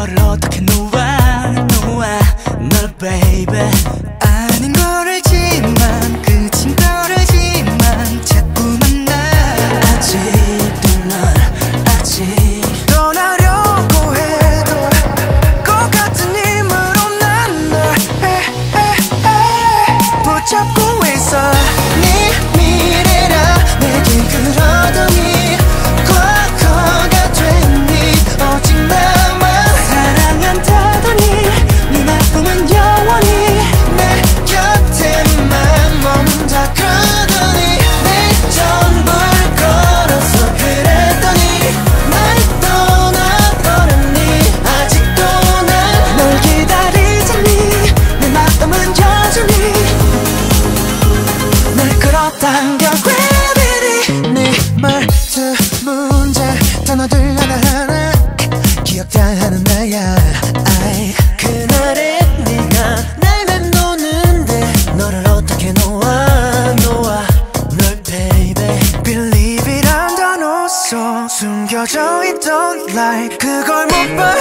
너를 어떻게 놓아 놓아 널 baby 단어들 하나하나 기억 다 하는 나야. 아이 그날의 네가 날 맴도는데 너를 어떻게 놓아 놓아. 널 baby believe 이란 단어 속 숨겨져 있던 lie 그걸 못 봐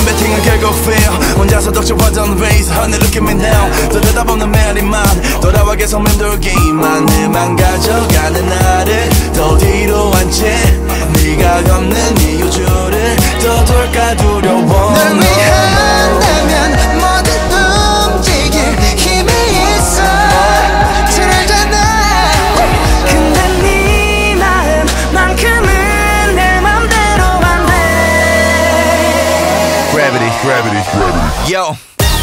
너란 배팅은 결국 fail. 혼자서 독촉하던 race. 하늘 look at me now 또 대답없는 메아리만. 돌아와 계속 맴돌기만. 해만 가져가는 나를 더 뒤로 한채 Gravity. Gravity Yo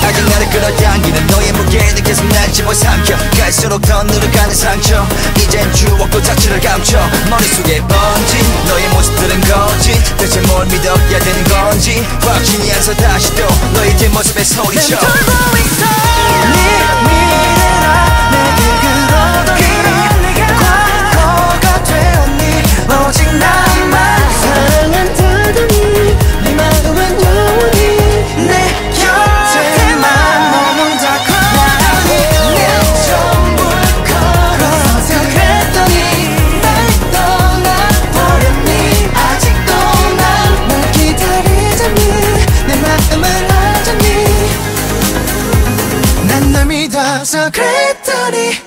아직 나를 끌어당기는 너의 무게는 계속 날 집어삼켜. 갈수록 더 늘어가는 상처. 이젠 추억도 자취를 감춰. 머릿속에 번진 너의 모습들은 거짓 대체 뭘 믿어야 되는 건지. 확신이 안서 다시 또 너의 뒷모습에 소리쳐 와서 그랬더니